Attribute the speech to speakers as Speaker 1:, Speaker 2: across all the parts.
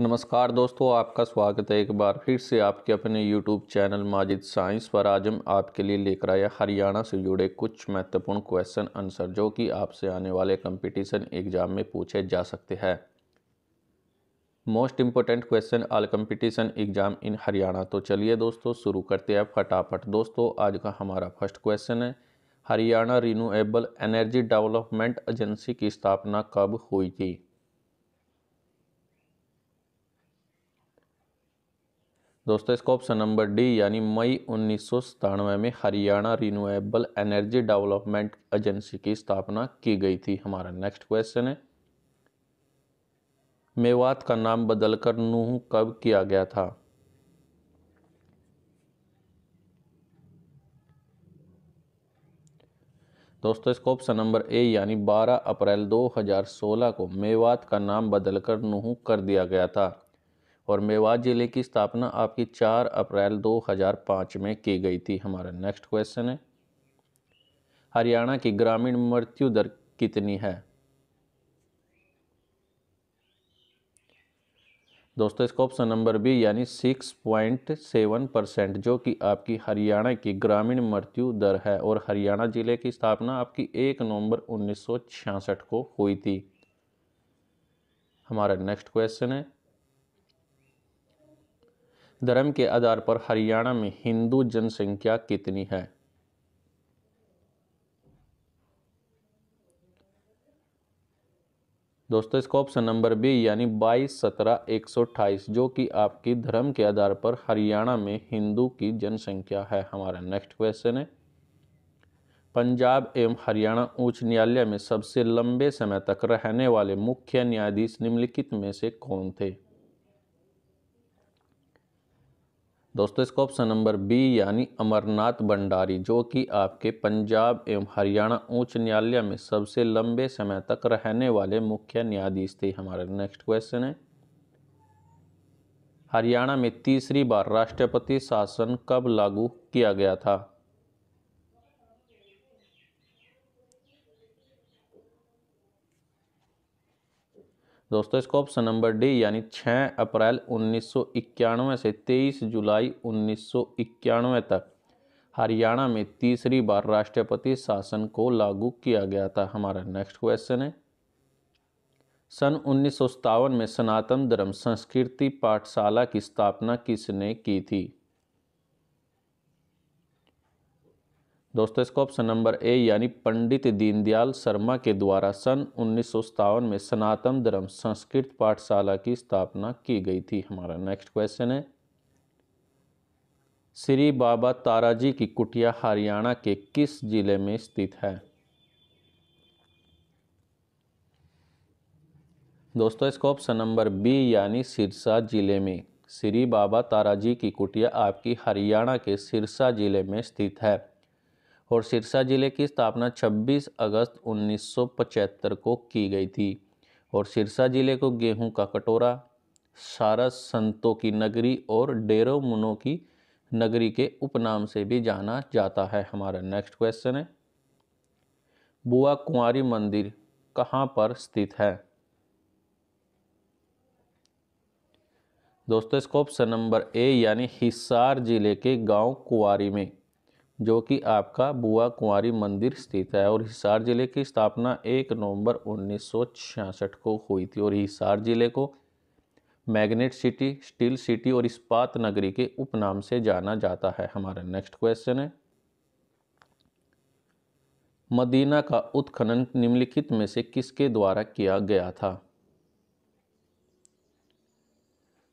Speaker 1: नमस्कार दोस्तों, आपका स्वागत है एक बार फिर से आपके अपने YouTube चैनल माजिद साइंस पर। आज हम आपके लिए लेकर आए हरियाणा से जुड़े कुछ महत्वपूर्ण क्वेश्चन आंसर जो कि आपसे आने वाले कंपटीशन एग्ज़ाम में पूछे जा सकते हैं। Most important question all competition exam in Haryana. तो चलिए दोस्तों, शुरू करते हैं फटाफट। दोस्तों, आज का हमारा फ़र्स्ट क्वेश्चन है, Haryana renewable energy development agency की स्थापना कब हुई थी? दोस्तों, इसका ऑप्शन नंबर डी यानी मई उन्नीस सौ सत्तानवे में Haryana renewable energy development agency की स्थापना की गई थी। हमारा नेक्स्ट क्वेश्चन है। मेवात का नाम बदलकर नूह कब किया गया था? दोस्तों, इसका ऑप्शन नंबर ए यानी 12 अप्रैल 2016 को मेवात का नाम बदलकर नूह कर दिया गया था। और मेवात ज़िले की स्थापना आपकी 4 अप्रैल 2005 में की गई थी। हमारा नेक्स्ट क्वेश्चन है। हरियाणा की ग्रामीण मृत्यु दर कितनी है? दोस्तों, इसका ऑप्शन नंबर बी यानी 6.7 परसेंट जो कि आपकी हरियाणा की ग्रामीण मृत्यु दर है और हरियाणा ज़िले की स्थापना आपकी एक नवंबर उन्नीस सौ छियासठ को हुई थी। हमारा नेक्स्ट क्वेश्चन है। धर्म के आधार पर हरियाणा में हिंदू जनसंख्या कितनी है? दोस्तों, इसका ऑप्शन नंबर बी यानी बाईस, सत्रह, एक सौ अट्ठाईस, जो कि आपकी धर्म के आधार पर हरियाणा में हिंदू की जनसंख्या है। हमारा नेक्स्ट क्वेश्चन है। पंजाब एवं हरियाणा उच्च न्यायालय में सबसे लंबे समय तक रहने वाले मुख्य न्यायाधीश निम्नलिखित में से कौन थे? दोस्तों, इसका ऑप्शन नंबर बी यानी अमरनाथ भंडारी, जो कि आपके पंजाब एवं हरियाणा उच्च न्यायालय में सबसे लंबे समय तक रहने वाले मुख्य न्यायाधीश थे। हमारा नेक्स्ट क्वेश्चन है। हरियाणा में तीसरी बार राष्ट्रपति शासन कब लागू किया गया था? दोस्तों, इसका ऑप्शन नंबर डी यानी 6 अप्रैल उन्नीस सौ इक्यानवे से 23 जुलाई उन्नीस सौ इक्यानवे तक हरियाणा में तीसरी बार राष्ट्रपति शासन को लागू किया गया था। हमारा नेक्स्ट क्वेश्चन है। सन उन्नीस सौ सत्तावन में सनातन धर्म संस्कृति पाठशाला की स्थापना किसने की थी? दोस्तों, इसका ऑप्शन नंबर ए यानी पंडित दीनदयाल शर्मा के द्वारा सन उन्नीस सौ सत्तावन में सनातन धर्म संस्कृत पाठशाला की स्थापना की गई थी। हमारा नेक्स्ट क्वेश्चन है। श्री बाबा ताराजी की कुटिया हरियाणा के किस ज़िले में स्थित है? दोस्तों, इसका ऑप्शन नंबर बी यानी सिरसा ज़िले में। श्री बाबा ताराजी की कुटिया आपकी हरियाणा के सिरसा ज़िले में स्थित है। और सिरसा ज़िले की स्थापना 26 अगस्त 1975 को की गई थी। और सिरसा ज़िले को गेहूँ का कटोरा सारस संतों की नगरी और डेरो मुनो की नगरी के उपनाम से भी जाना जाता है। हमारा नेक्स्ट क्वेश्चन है, बुआ कुंवारी मंदिर कहाँ पर स्थित है? दोस्तों, इसको ऑप्शन नंबर ए यानी हिसार ज़िले के गाँव कुंवारी में। जो कि आपका बुआ कुंवारी मंदिर स्थित है और हिसार ज़िले की स्थापना एक नवंबर उन्नीस सौ छियासठ को हुई थी और हिसार ज़िले को मैग्नेट सिटी, स्टील सिटी और इस्पात नगरी के उपनाम से जाना जाता है। हमारा नेक्स्ट क्वेश्चन है। मदीना का उत्खनन निम्नलिखित में से किसके द्वारा किया गया था?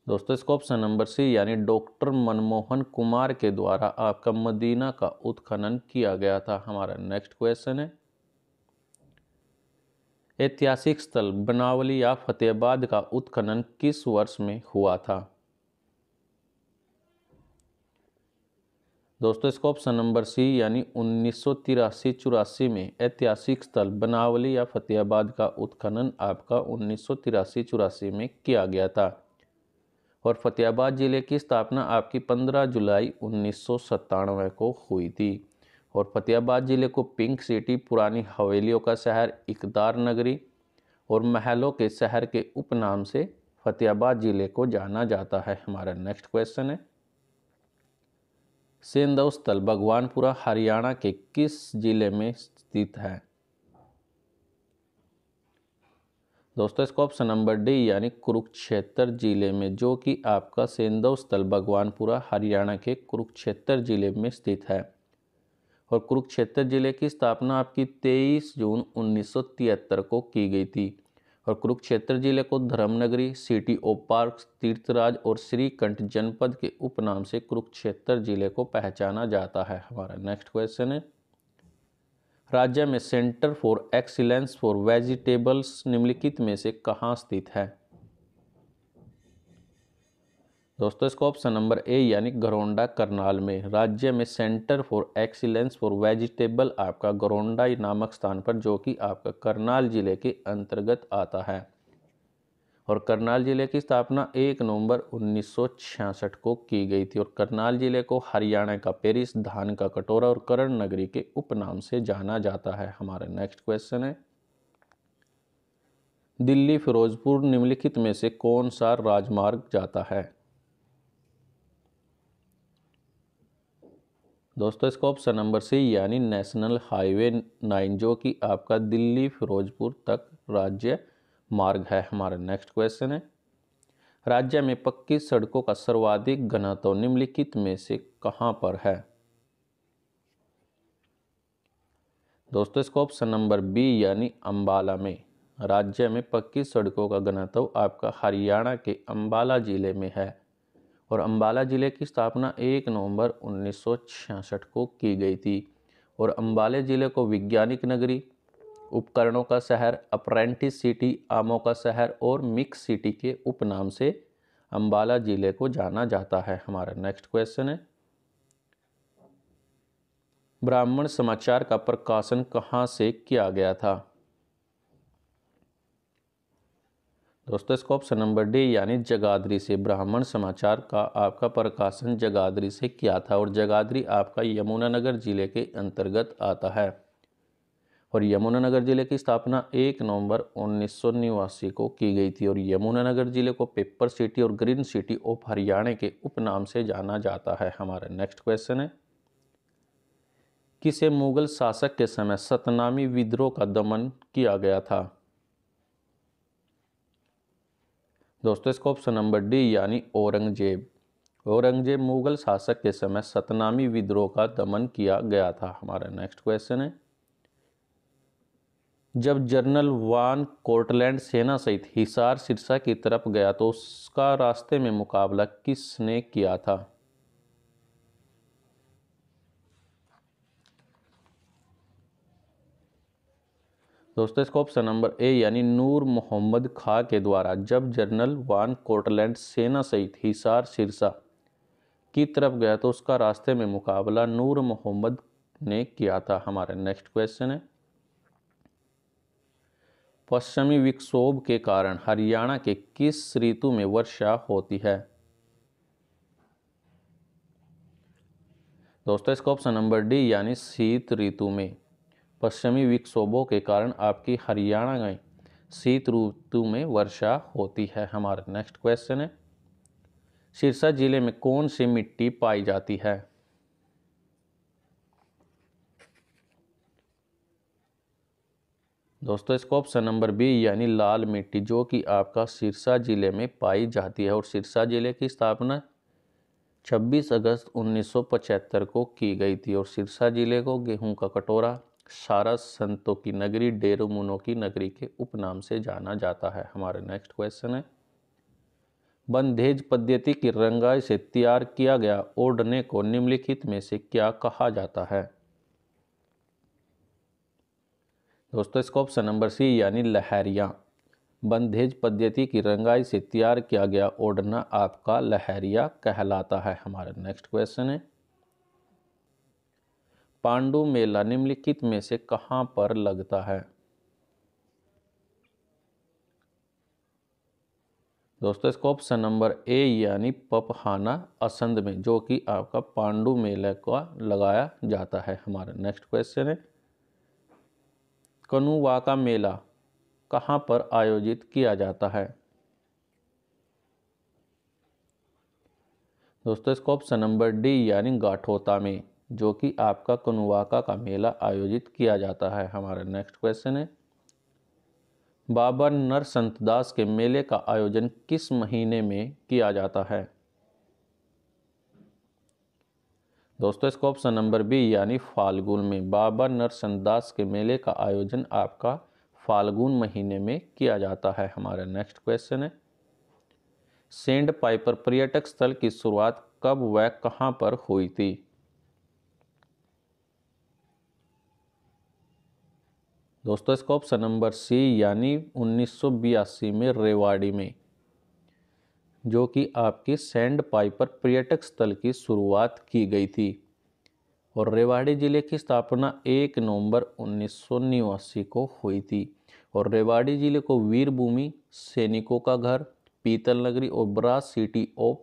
Speaker 1: दोस्तों, इसका ऑप्शन नंबर सी यानी डॉक्टर मनमोहन कुमार के द्वारा आपका मदीना का उत्खनन किया गया था। हमारा नेक्स्ट क्वेश्चन है। ऐतिहासिक स्थल बनावली या फतेहाबाद का उत्खनन किस वर्ष में हुआ था? दोस्तों, इसका ऑप्शन नंबर सी यानी उन्नीस सौ में ऐतिहासिक स्थल बनावली या फतेहाबाद का उत्खनन आपका उन्नीस सौ में किया गया था। और फतेहाबाद ज़िले की स्थापना आपकी 15 जुलाई उन्नीस सौ सतानवे को हुई थी। और फतेहाबाद ज़िले को पिंक सिटी, पुरानी हवेलियों का शहर, इकदार नगरी और महलों के शहर के उपनाम से फतेहाबाद ज़िले को जाना जाता है। हमारा नेक्स्ट क्वेश्चन है सेंदव स्थल, भगवानपुरा, हरियाणा के किस ज़िले में स्थित है? दोस्तों, इसको ऑप्शन नंबर डी यानी कुरुक्षेत्र ज़िले में, जो कि आपका सेंदव स्थल भगवानपुरा, हरियाणा के कुरुक्षेत्र ज़िले में स्थित है। और कुरुक्षेत्र ज़िले की स्थापना आपकी 23 जून 1973 को की गई थी। और कुरुक्षेत्र ज़िले को धर्मनगरी, सिटी ऑफ़ पार्क तीर्थराज और श्रीकंठ जनपद के उपनाम से कुरुक्षेत्र ज़िले को पहचाना जाता है। हमारा नेक्स्ट क्वेश्चन है राज्य में centre for excellence for vegetables निम्नलिखित में से कहाँ स्थित है? दोस्तों, इसको ऑप्शन नंबर ए यानी गरोंडा करनाल में। राज्य में centre for excellence for vegetable आपका गरोंडा नामक स्थान पर, जो कि आपका करनाल ज़िले के अंतर्गत आता है। और करनाल ज़िले की स्थापना एक नवंबर 1966 को की गई थी और करनाल ज़िले को हरियाणा का पेरिस, धान का कटोरा और करण नगरी के उपनाम से जाना जाता है। हमारा नेक्स्ट क्वेश्चन है। दिल्ली, फिरोजपुर निम्नलिखित में से कौन सा राजमार्ग जाता है? दोस्तों, इसका ऑप्शन नंबर सी यानी नेशनल हाईवे नाइन जो कि आपका दिल्ली, फिरोजपुर तक राज्य मार्ग है हमारा नेक्स्ट क्वेश्चन है। राज्य में पक्की सड़कों का सर्वाधिक घनत्व निम्नलिखित में से कहाँ पर है? दोस्तों, इसको ऑप्शन नंबर बी यानी अंबाला में। राज्य में पक्की सड़कों का घनत्व आपका हरियाणा के अंबाला ज़िले में है और अंबाला ज़िले की स्थापना एक नवंबर उन्नीस सौ छियासठ को की गई थी और अंबाले ज़िले को वैज्ञानिक नगरी उपकरणों का शहर, अप्रेंटिस सिटी, आमों का शहर और मिक्स सिटी के उपनाम से अंबाला ज़िले को जाना जाता है। हमारा नेक्स्ट क्वेश्चन है। ब्राह्मण समाचार का प्रकाशन कहाँ से किया गया था? दोस्तों, इसका ऑप्शन नंबर डी यानी जगाधरी से। ब्राह्मण समाचार का आपका प्रकाशन जगाधरी से किया था और जगाधरी आपका यमुनानगर ज़िले के अंतर्गत आता है। और यमुनानगर ज़िले की स्थापना एक नवंबर उन्नीस को की गई थी और यमुनानगर ज़िले को पेपर सिटी और ग्रीन सिटी ऑफ़ हरियाणा के उपनाम से जाना जाता है। हमारा नेक्स्ट क्वेश्चन है, किसे मुगल शासक के समय सतनामी विद्रोह का दमन किया गया था? दोस्तों, इसका ऑप्शन नंबर डी यानी औरंगज़ेब। औरंगज़ेब मुगल शासक के समय सतनामी विद्रोह का दमन किया गया था। हमारा नेक्स्ट क्वेश्चन है जब जनरल वान कोर्टलैंड सेना सहित हिसार सिरसा की तरफ़ गया तो उसका रास्ते में मुकाबला किसने किया था? दोस्तों, इसका ऑप्शन नंबर ए यानी नूर मोहम्मद खां के द्वारा जब जनरल वान कोर्टलैंड सेना सहित हिसार सिरसा की तरफ़ गया तो उसका रास्ते में मुकाबला नूर मोहम्मद ने किया था। हमारा नेक्स्ट क्वेश्चन है। पश्चिमी विक्षोभ के कारण हरियाणा के किस ऋतु में वर्षा होती है? दोस्तों, इसका ऑप्शन नंबर डी यानी शीत ऋतु में। पश्चिमी विक्षोभों के कारण आपकी हरियाणा में शीत ऋतु में वर्षा होती है। हमारा नेक्स्ट क्वेश्चन है, सिरसा ज़िले में कौन सी मिट्टी पाई जाती है? दोस्तों, इसको ऑप्शन नंबर बी यानी लाल मिट्टी, जो कि आपका सिरसा ज़िले में पाई जाती है और सिरसा ज़िले की स्थापना 26 अगस्त 1975 को की गई थी और सिरसा ज़िले को गेहूँ का कटोरा, सारा संतों की नगरी डेरोमुनो की नगरी के उपनाम से जाना जाता है। हमारा नेक्स्ट क्वेश्चन है। बंधेज पद्धति की रंगाई से तैयार किया गया ओढ़ने को निम्नलिखित में से क्या कहा जाता है? दोस्तों, इसका ऑप्शन नंबर सी यानी लहरिया। बंधेज पद्धति की रंगाई से तैयार किया गया ओढ़ना आपका लहरिया कहलाता है। हमारा नेक्स्ट क्वेश्चन है। पांडु मेला निम्नलिखित में से कहाँ पर लगता है? दोस्तों, इसका ऑप्शन नंबर ए यानी पपहाना असंध में, जो कि आपका पांडु मेला का लगाया जाता है। हमारा नेक्स्ट क्वेश्चन है। कनुवा का मेला कहाँ पर आयोजित किया जाता है? दोस्तों, इसको ऑप्शन नंबर डी यानी गाठोता में, जो कि आपका कनुवाका का मेला आयोजित किया जाता है। हमारा नेक्स्ट क्वेश्चन है। बाबा नरसंत दास के मेले का आयोजन किस महीने में किया जाता है? दोस्तों, इसका ऑप्शन नंबर बी यानी फाल्गुन में बाबा नरसंतदास के मेले का आयोजन आपका फाल्गुन महीने में किया जाता है। हमारा नेक्स्ट क्वेश्चन है। सेंड पाइपर पर्यटक स्थल की शुरुआत कब व कहाँ पर हुई थी? दोस्तों, इसका ऑप्शन नंबर सी यानी उन्नीस सौ बयासी में रेवाड़ी में। जो कि आपकी सेंड पाइपर पर्यटक स्थल की शुरुआत की गई थी। और रेवाड़ी ज़िले की स्थापना एक नवंबर उन्नीस को हुई थी। और रेवाड़ी ज़िले को वीर भूमि सैनिकों का घर, पीतल नगरी और ब्रास सिटी ऑफ़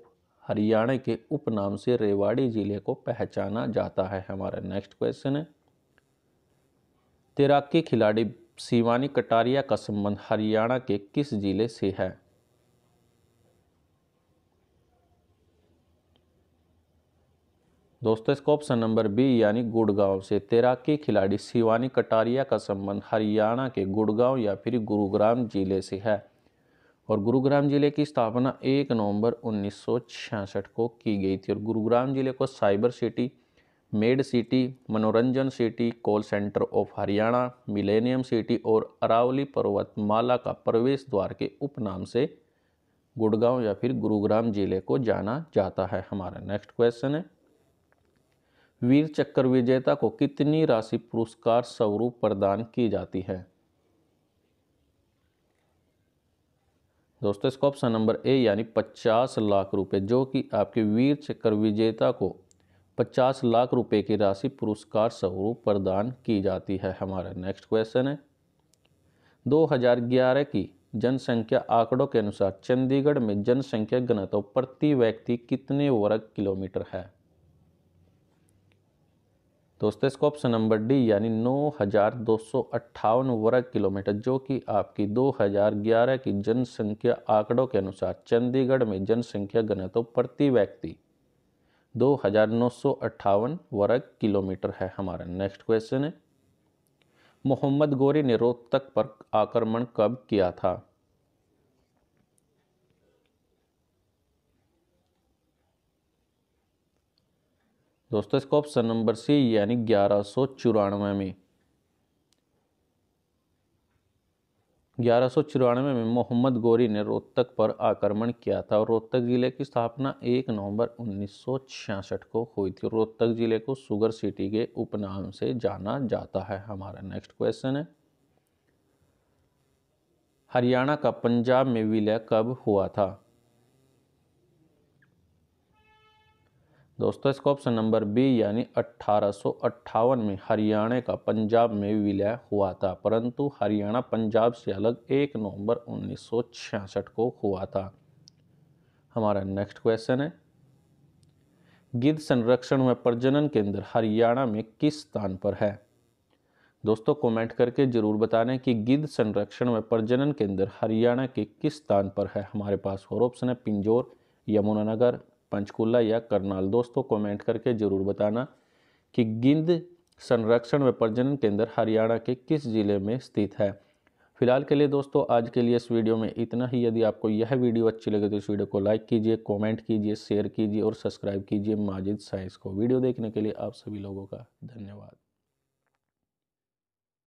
Speaker 1: हरियाणा के उपनाम से रेवाड़ी ज़िले को पहचाना जाता है। हमारा नेक्स्ट क्वेश्चन है। तैराकी खिलाड़ी शिवानी कटारिया का संबंध हरियाणा के किस ज़िले से है? दोस्तों, इसका ऑप्शन नंबर बी यानी गुड़गांव से तैराकी खिलाड़ी शिवानी कटारिया का संबंध हरियाणा के गुड़गांव या फिर गुरुग्राम ज़िले से है। और गुरुग्राम ज़िले की स्थापना 1 नवंबर उन्नीस सौ छियासठ को की गई थी। और गुरुग्राम ज़िले को साइबर सिटी, मेड सिटी, मनोरंजन city, call centre of Haryana, millennium city और अरावली पर्वतमाला का प्रवेश द्वार के उपनाम से गुड़गांव या फिर गुरुग्राम ज़िले को जाना जाता है। हमारा नेक्स्ट क्वेश्चन है। वीर चक्र विजेता को कितनी राशि पुरस्कार स्वरूप प्रदान की जाती है? दोस्तों, इसका ऑप्शन नंबर ए यानी 50 लाख रुपए, जो कि आपके वीर चक्र विजेता को पचास लाख रुपए की राशि पुरस्कार स्वरूप प्रदान की जाती है। हमारा नेक्स्ट क्वेश्चन है। 2011 की जनसंख्या आंकड़ों के अनुसार चंडीगढ़ में जनसंख्या घनत्व प्रति व्यक्ति कितने वर्ग किलोमीटर है? दोस्तों इसका ऑप्शन नंबर डी यानी नौ हज़ार दो सौ अट्ठावन वर्ग किलोमीटर, जो कि आपकी 2011 की जनसंख्या आंकड़ों के अनुसार चंडीगढ़ में जनसंख्या घनत्व प्रति व्यक्ति दो हज़ार नौ सौ अट्ठावन वर्ग किलोमीटर है। हमारा नेक्स्ट क्वेश्चन है, मोहम्मद गोरी ने रोहतक पर आक्रमण कब किया था? दोस्तों, इसका ऑप्शन नंबर सी, यानी ग्यारह सौ चौरानवे में। ग्यारह सौ चौरानवे में मोहम्मद गौरी ने रोहतक पर आक्रमण किया था और रोहतक ज़िले की स्थापना एक नवंबर उन्नीस सौ छियासठ को हुई थी। रोहतक ज़िले को सुगर सिटी के उपनाम से जाना जाता है। हमारा नेक्स्ट क्वेश्चन है, हरियाणा का पंजाब में विलय कब हुआ था? दोस्तों, इसका ऑप्शन नंबर बी यानी अट्ठारह में हरियाणा का पंजाब में विलय हुआ था, परंतु हरियाणा पंजाब से अलग एक नवंबर उन्नीस सौ छियासठ को हुआ था। हमारा नेक्स्ट क्वेश्चन है। गिद्ध संरक्षण व प्रजनन केंद्र हरियाणा में किस स्थान पर है? दोस्तों कमेंट करके ज़रूर बताने कि गिद्ध संरक्षण व प्रजनन केंद्र हरियाणा के किस स्थान पर है। हमारे पास और ऑप्शन है पिंजौर, यमुनानगर पंचकुला या करनाल। दोस्तों कमेंट करके ज़रूर बताना कि गिंद संरक्षण व प्रजनन केंद्र हरियाणा के किस ज़िले में स्थित है। फ़िलहाल के लिए दोस्तों, आज के लिए इस वीडियो में इतना ही। यदि आपको यह वीडियो अच्छी लगे तो इस वीडियो को लाइक कीजिए कमेंट कीजिए शेयर कीजिए और सब्सक्राइब कीजिए माजिद साइंस को। वीडियो देखने के लिए आप सभी लोगों का धन्यवाद।